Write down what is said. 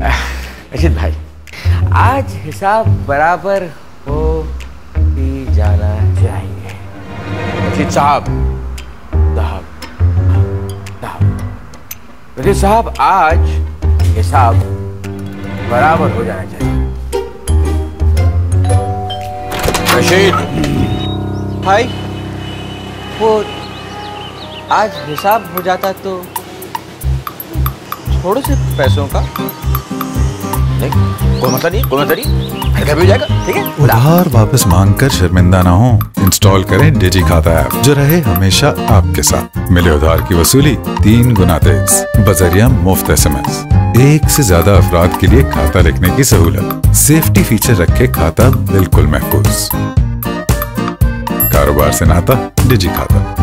रशीद भाई, आज हिसाब बराबर हो ही जाना चाहिए। रशीद साहब साहब साहब रशीद साहब, आज हिसाब बराबर हो जाना चाहिए। रशीद भाई, वो आज हिसाब हो जाता तो थोड़े से पैसों का। नहीं, कोई मसला नहीं, कोई मसला नहीं। भी जाएगा, ठीक है? उधार वापस मांगकर शर्मिंदा ना हो, इंस्टॉल करें डिजी खाता ऐप, जो रहे हमेशा आपके साथ। मिले उधार की वसूली, तीन गुना तेज। बजरिया मुफ़्त एसएमएस एक से ज़्यादा अफराद के लिए खाता लिखने की सहूलत। सेफ्टी फीचर रखे खाता बिल्कुल महफूज। कारोबार से नाता, डिजी खाता।